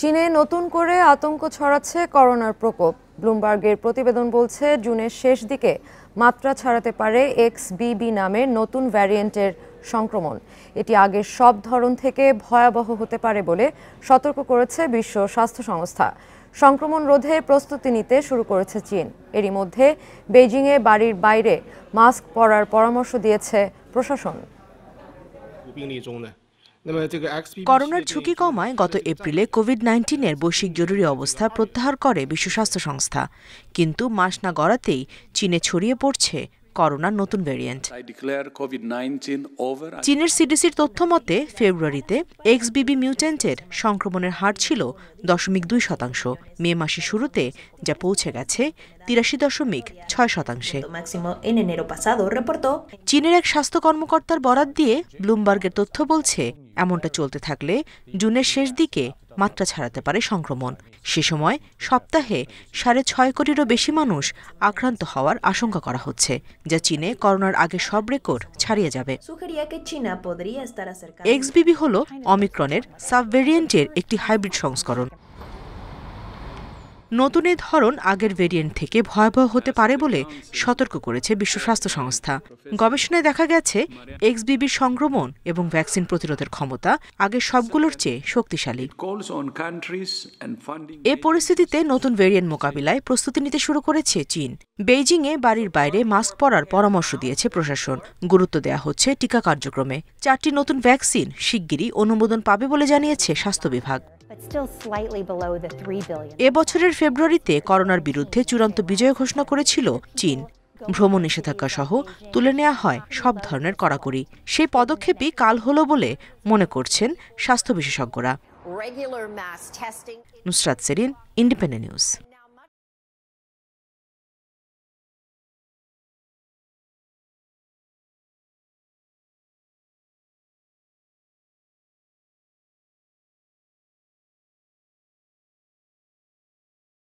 চীনে নতুন করে আতঙ্ক ছড়াচ্ছে করোনার প্রকোপ। ব্লুমবার্গের প্রতিবেদন বলছে, জুনের শেষ দিকে মাত্রা ছাড়াতে পারে এক্স বিবি নামের নতুন ভ্যারিয়েন্টের সংক্রমণ। এটি আগের সব ধরন থেকে ভয়াবহ হতে পারে বলে সতর্ক করেছে বিশ্ব স্বাস্থ্য সংস্থা। সংক্রমণ রোধে প্রস্তুতি নিতে শুরু করেছে চীন। এরই মধ্যে বেইজিংয়ে বাড়ির বাইরে মাস্ক পরার পরামর্শ দিয়েছে প্রশাসন। করোনার ঝুঁকি কমায় গত এপ্রিলে কোভিড নাইন্টিনের বৈশ্বিক জরুরি অবস্থা প্রত্যাহার করে বিশ্ব স্বাস্থ্য সংস্থা। কিন্তু মাস না গড়াতেই চীনে ছড়িয়ে পড়ছে করোনার নতুন ভ্যারিয়েন্ট চীনের সিডিসির তথ্য মতে ফেব্রুয়ারিতে এক্স বিবি মিউটেন্টের সংক্রমণের হার ছিল দশমিক দুই শতাংশ। মে মাসের শুরুতে যা পৌঁছে গেছে তিরাশি দশমিক ছয় শতাংশে। চীনের এক স্বাস্থ্য কর্মকর্তার বরাত দিয়ে ব্লুমবার্গের তথ্য বলছে এমনটা চলতে থাকলে জুনের শেষ দিকে মাত্রা ছাড়াতে পারে সংক্রমণ সে সময় সপ্তাহে সাড়ে ছয় কোটিরও বেশি মানুষ আক্রান্ত হওয়ার আশঙ্কা করা হচ্ছে যা চীনে করোনার আগে সব রেকর্ড ছাড়িয়ে যাবে. এক্সবিবি হল অমিক্রনের সাবভেরিয়েন্টের একটি হাইব্রিড সংস্করণ নতুন এই ধরন আগের ভেরিয়েন্ট থেকে ভয়াবহ হতে পারে বলে সতর্ক করেছে বিশ্ব স্বাস্থ্য সংস্থা। গবেষণায় দেখা গেছে এক্সবিবির সংক্রমণ এবং ভ্যাকসিন প্রতিরোধের ক্ষমতা আগের সবগুলোর চেয়ে শক্তিশালী. এ পরিস্থিতিতে নতুন ভেরিয়েন্ট মোকাবিলায় প্রস্তুতি নিতে শুরু করেছে চীন। বেইজিংয়ে বাড়ির বাইরে মাস্ক পরার পরামর্শ দিয়েছে প্রশাসন। গুরুত্ব দেওয়া হচ্ছে টিকা কার্যক্রমে। চারটি নতুন ভ্যাকসিন শিগগিরই অনুমোদন পাবে বলে জানিয়েছে স্বাস্থ্য বিভাগ। But still slightly below the 3 billion. এ বছরের ফেব্রুয়ারিতে করোনার বিরুদ্ধে চূড়ান্ত বিজয় ঘোষণা করেছিল চীন ভ্রমণ নিষেধাজ্ঞা সহ তুলে নেওয়া হয় সব ধরনের কড়াকড়ি সেই পদক্ষেপই কাল হল বলে মনে করছেন স্বাস্থ্য বিশেষজ্ঞরা. Nusrat serene independent news